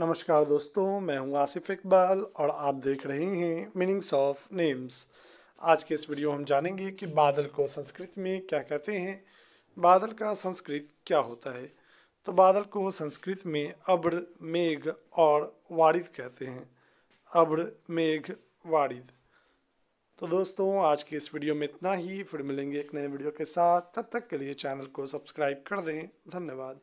नमस्कार दोस्तों, मैं हूँ आसिफ इकबाल और आप देख रहे हैं मीनिंग्स ऑफ़ नेम्स आज के इस वीडियो हम जानेंगे कि बादल को संस्कृत में क्या कहते हैं। बादल का संस्कृत क्या होता है? तो बादल को संस्कृत में अब्र, मेघ और वारिद कहते हैं। अब्र, मेघ, वारिद। तो दोस्तों, आज के इस वीडियो में इतना ही। फिर मिलेंगे एक नए वीडियो के साथ। तब तक के लिए चैनल को सब्सक्राइब कर दें। धन्यवाद।